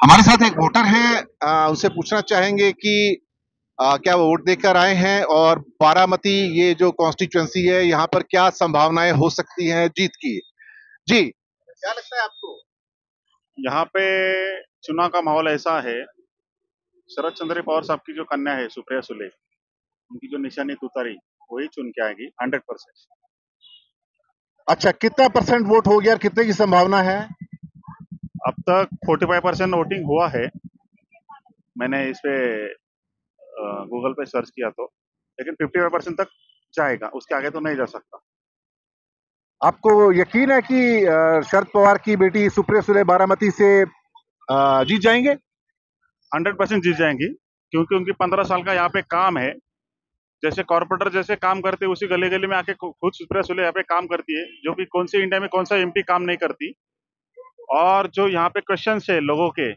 हमारे साथ एक वोटर हैं आ, उनसे पूछना चाहेंगे कि आ, क्या वो वोट देकर आए हैं और बारामती ये जो कॉन्स्टिट्यूंसी है यहाँ पर क्या संभावनाएँ हो सकती हैं जीत की? जी। क्या लगता है आपको? यहाँ पे चुनाव का माहौल ऐसा है शरद चंद्र पवार साहब की जो कन्या है सुप्रिया सुले उनकी जो निशानी तुतारी वही चुन के आएगी हंड्रेड परसेंट अच्छा कितना परसेंट वोट हो गया और कितने की संभावना है? अब तक 45 परसेंट वोटिंग हुआ है। मैंने इस पे गूगल पे सर्च किया तो लेकिन 55 परसेंट तक जाएगा। उसके आगे तो नहीं जा सकता। आपको यकीन है कि शरद पवार की बेटी सुप्रिया सुले बारामती से जीत जाएँगे? हंड्रेड परसेंट जीत जाएँगी क्योंकि उनकी पंद्रह साल का यहाँ पे काम है। जैसे कॉर्पोरेटर जैसे काम करते उसी गले गले में आके खुद सुप्रिया सुले यहाँ पे काम करती है। जो कि कौन सी इंडिया में कौन सा एमपी काम नहीं करती। और जो यहाँ पे क्वेश्चन है लोगों के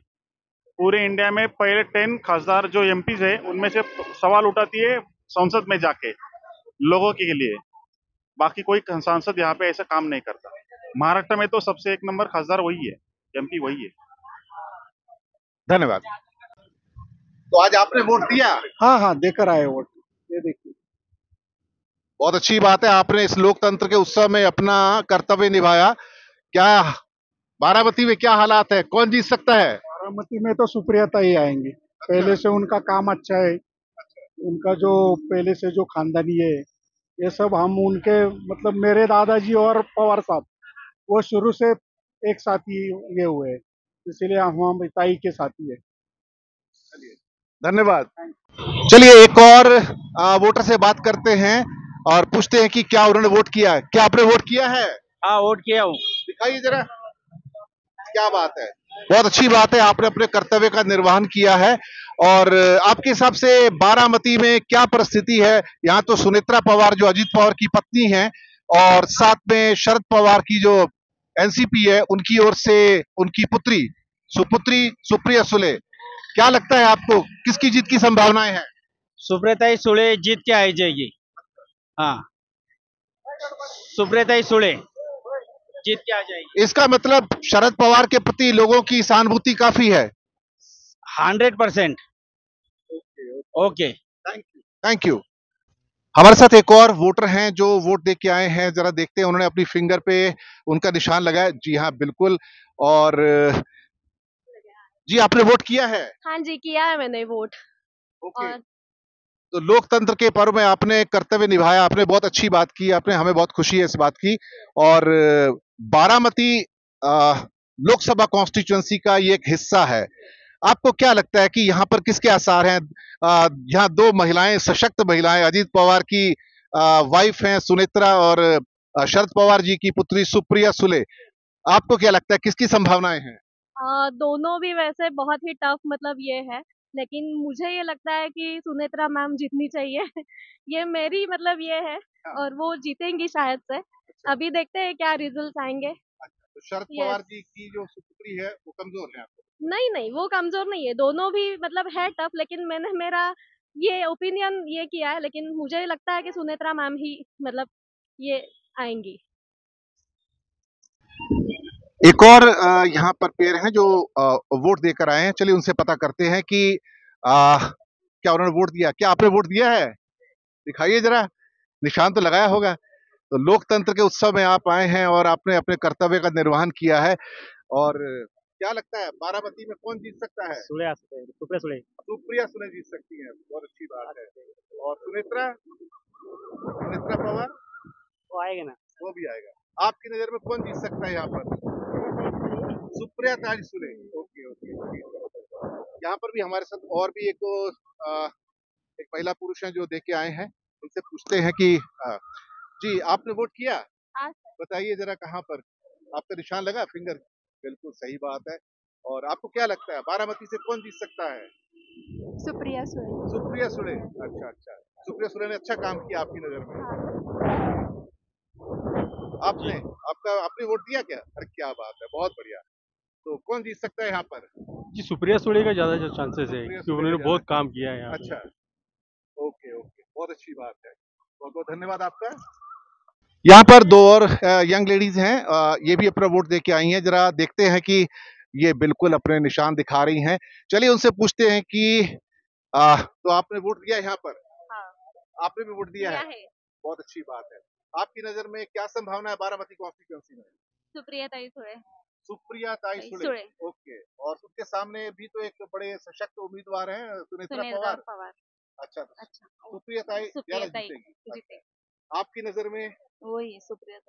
पूरे इंडिया में पहले टेन खासदार जो एम है उनमें से सवाल उठाती है संसद में जाके लोगों के लिए। बाकी कोई सांसद यहाँ पे ऐसा काम नहीं करता। महाराष्ट्र में तो सबसे एक नंबर खासदार वही है एमपी वही है। धन्यवाद। तो आज आपने वोट दिया? हाँ हाँ देकर आए वोट। ये देखिए। बहुत अच्छी बात है आपने इस लोकतंत्र के उत्सव में अपना कर्तव्य निभाया। क्या बारामती में क्या हालात है? कौन जीत सकता है? बारामती में तो सुप्रियता ही आएँगी। पहले से उनका काम अच्छा है। उनका जो पहले से जो खानदानी है ये सब हम उनके मतलब मेरे दादाजी और पवार साहब वो शुरू से एक साथी ये हुए हैं। इसीलिए हम हम ताई के साथी है। धन्यवाद। चलिए एक और आ, वोटर से बात करते हैं और पूछते हैं कि क्या उन्होंने वोट किया है? क्या आपने वोट किया है? हाँ वोट किया हूँ। दिखाइए जरा। क्या बात है? बहुत अच्छी बात है आपने अपने कर्तव्य का निर्वहन किया है और आपके हिसाब से बारामती में क्या परिस्थिति है? यहाँ तो सुनेत्रा पवार जो अजीत पवार की पत्नी है और साथ में शरद पवार की जो एनसीपी है उनकी ओर से उनकी पुत्री सुपुत्री सुप्रिया सुले क्या लगता है आपको? किसकी जीत की संभावनाएँ हैं? सुप्रियताई सुळे जीत के आई जाएगी। हाँ। सुप्रियताई सुळे जीत के आ जाएगी। इसका मतलब शरद पवार के प्रति लोगों की सहानुभूति काफ़ी है। Hundred percent. Okay thank you हमारे साथ एक और वोटर हैं जो वोट दे के आए हैं। जरा देखते हैं उन्होंने अपनी फिंगर पे उनका निशान लगाया। जी हाँ बिल्कुल। और जी आपने वोट किया है? हाँ जी किया है मैंने वोट। ओके। और तो लोकतंत्र के पर्व में आपने कर्तव्य निभाया आपने बहुत अच्छी बात की आपने हमें बहुत खुशी है इस बात की। और बारामती लोकसभा कॉन्स्टिट्यूंसी का ये एक हिस्सा है। आपको क्या लगता है कि यहाँ पर किसके आसार हैं? यहाँ दो महिलाएँ सशक्त महिलाएँ अजीत पवार की वाइफ हैं सुनेत्रा और शरद पवार जी की पुत्री सुप्रिया सुले। आपको क्या लगता है किसकी संभावनाएँ हैं? दोनों भी वैसे बहुत ही टफ मतलब ये है लेकिन मुझे ये लगता है कि सुनेत्रा मैम जीतनी चाहिए। ये मेरी मतलब ये है। और वो जीतेंगी शायद से। अभी देखते हैं क्या रिज़ल्ट आएँगे। तो शरद पवार जी की जो सुपुत्री है वो कमज़ोर है आपको? नहीं नहीं वो कमज़ोर नहीं है। दोनों भी मतलब है टफ लेकिन मैंने मेरा ये ओपिनियन ये किया है लेकिन मुझे लगता है कि सुनेत्रा मैम ही मतलब ये आएँगी। एक और यहाँ पर पेड़ हैं जो वोट देकर आए हैं। चलिए उनसे पता करते हैं कि अ, क्या उन्होंने वोट दिया? क्या आपने वोट दिया है? दिखाइए जरा। निशान तो लगाया होगा। तो लोकतंत्र के उत्सव में आप आए हैं और आपने अपने कर्तव्य का निर्वहन किया है। और क्या लगता है बारामती में कौन जीत सकता है? हैं सुप्रिया सुळे सुप्रिया सुले जीत सकती है बहुत अच्छी बात है। और सुनेत्रा? सुनेत्रा पवार? वो आएगा ना। वो भी आएगा। आपकी नज़र में कौन जीत सकता है यहाँ पर? सुप्रिया ताज सुले ओके ओके यहाँ पर भी हमारे साथ और भी एक दो एक महिला पुरुष हैं जो देख के आए हैं। उनसे पूछते हैं कि आ, जी आपने वोट किया? हाँ बताइए जरा कहाँ पर? आपका निशान लगा? फिंगर। बिल्कुल सही बात है। और आपको क्या लगता है बारामती से कौन जीत सकता है? सुप्रिया सुळे सुप्रिया सुले अच्छा अच्छा। सुप्रिया सुले ने अच्छा काम किया आपकी नज़र में। आपने आपका आपने वोट दिया क्या? अरे क्या बात है बहुत बढ़िया। तो कौन जीत सकता है यहाँ पर? जी सुप्रिया सुले का ज़्यादा चांसेस है कि उन्होंने बहुत काम किया है अच्छा। Okay okay. बहुत अच्छी बात है। बहुत बहुत धन्यवाद आपका। यहाँ पर दो और यंग लेडीज़ हैं ये भी अपना वोट दे के आई हैं। जरा देखते हैं कि ये बिल्कुल अपने निशान दिखा रही हैं। चलिए उनसे पूछते हैं कि आ, तो आपने वोट दिया यहाँ पर? हाँ। आपने भी वोट दिया है? है। बहुत अच्छी बात है। आपकी नज़र में क्या संभावना है बारामती कॉन्स्टिट्यूंसी में? सुप्रिया ताई सुळे सुप्रिया ताई सुळे ओके। और उसके सामने भी तो एक बड़े सशक्त उम्मीदवार हैं सुनेत्रा पवार। अच्छा तो अच्छा। सुप्रिया ताई सुप्रिया ताई जीते आपकी नज़र में वही सुप्रिया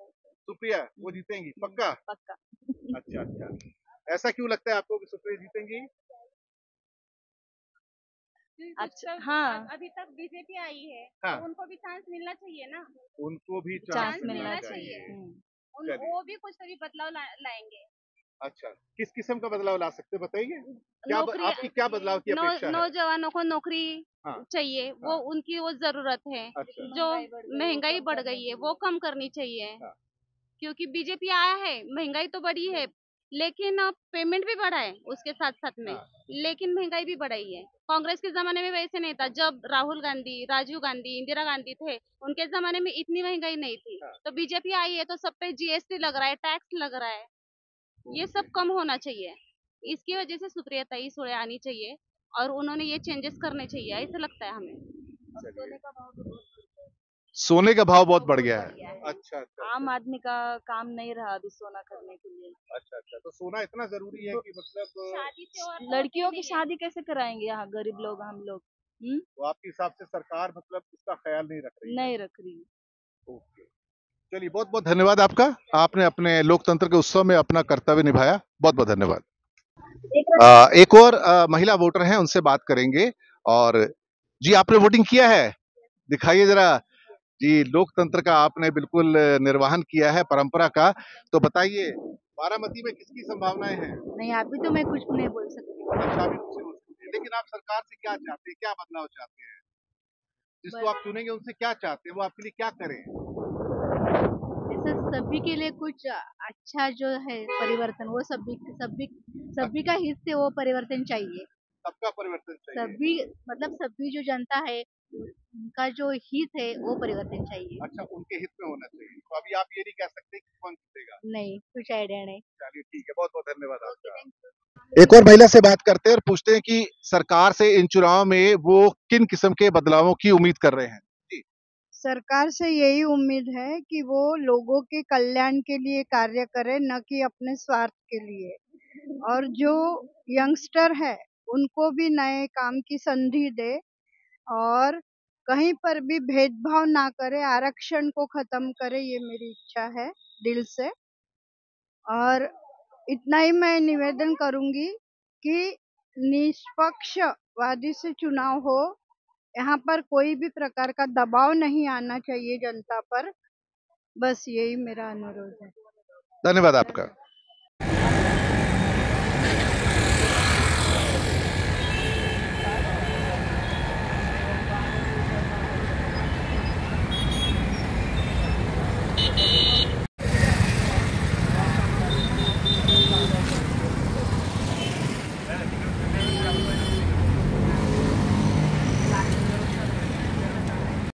सुप्रिया वो जीतेंगी पक्का? पक्का। अच्छा अच्छा। ऐसा क्यों लगता है आपको कि सुप्रिया जीतेंगी? अच्छा हाँ। अभी तक बीजेपी आई है हाँ। तो उनको भी चांस मिलना चाहिए ना। उनको भी चांस चांस मिलना मिलना चाहिए। चाहिए। उन, वो भी कुछ तो भी बदलाव ला, लाएँगे। अच्छा किस किस्म का बदलाव ला सकते हैं बताइए क्या आपकी क्या बदलाव की नौ, अपेक्षा नौजवानों को नौकरी हाँ। चाहिए हाँ, वो उनकी वो ज़रूरत है अच्छा जो महँगाई बढ़ गई है वो कम करनी चाहिए हाँ। क्योंकि बीजेपी आया है महँगाई तो बढ़ी है लेकिन अब पेमेंट भी बढ़ा है उसके साथ साथ में हाँ। लेकिन महँगाई भी बढ़ाई है कांग्रेस के जमाने में वैसे नहीं था जब राहुल गांधी राजीव गांधी इंदिरा गांधी थे उनके जमाने में इतनी महँगाई नहीं थी हाँ। तो बीजेपी आई है तो सब पे जीएसटी लग रहा है टैक्स लग रहा है ये सब कम होना चाहिए। इसकी वजह से सुप्रिया ताई सुळे आनी चाहिए और उन्होंने ये चेंजेस करने चाहिए ऐसा लगता है हमें। सोने का भाव बहुत बढ़ गया। है। अच्छा अच्छा आम आदमी का काम नहीं रहा अभी सोना करने के लिए। अच्छा अच्छा तो सोना इतना ज़रूरी है कि मतलब लड़कियों की शादी कैसे कराएँगे यहाँ गरीब लोग हम लोग? तो आपके हिसाब से सरकार मतलब इसका ख्याल नहीं रख रही नहीं रख रही। ओके। चलिए बहुत बहुत धन्यवाद आपका। आपने अपने लोकतंत्र के उत्सव में अपना कर्तव्य निभाया। बहुत बहुत धन्यवाद आ, एक और आ, महिला वोटर हैं उनसे बात करेंगे। और जी आपने वोटिंग किया है? दिखाइए जरा। जी लोकतंत्र का आपने बिल्कुल निर्वहन किया है परंपरा का। तो बताइए बारामती में किसकी संभावनाएँ हैं? नहीं अभी तो मैं कुछ नहीं बोल सकती। अच्छा अभी कुछ नहीं सकती। लेकिन आप सरकार से क्या चाहते हैं? क्या बदलाव चाहते हैं? जिसको आप चुनेंगे उनसे क्या चाहते हैं? वो आपके लिए क्या करें? सभी के लिए कुछ अच्छा जो है परिवर्तन वो सभी सभी सभी का हित से वो परिवर्तन चाहिए। सबका परिवर्तन चाहिए। सभी मतलब सभी जो जनता है उनका जो हित है वो परिवर्तन चाहिए। अच्छा उनके हित में होना चाहिए। तो अभी आप ये नहीं कह सकते कि कौन जीतेगा। नहीं कुछ आइडिया नहीं। चलिए ठीक है बहुत बहुत धन्यवाद आपका। एक और महिला से बात करते हैं और पूछते हैं कि सरकार से इन चुनाव में वो किन किस्म के बदलावों की उम्मीद कर रहे हैं? सरकार से यही उम्मीद है कि वो लोगों के कल्याण के लिए कार्य करे, न कि अपने स्वार्थ के लिए। और जो यंगस्टर है, उनको भी नए काम की संधि दे और कहीं पर भी भेदभाव ना करे, आरक्षण को खत्म करे, ये मेरी इच्छा है दिल से। और इतना ही मैं निवेदन करूँगी कि निष्पक्षवादी से चुनाव हो यहाँ पर कोई भी प्रकार का दबाव नहीं आना चाहिए जनता पर। बस यही मेरा अनुरोध है। धन्यवाद आपका।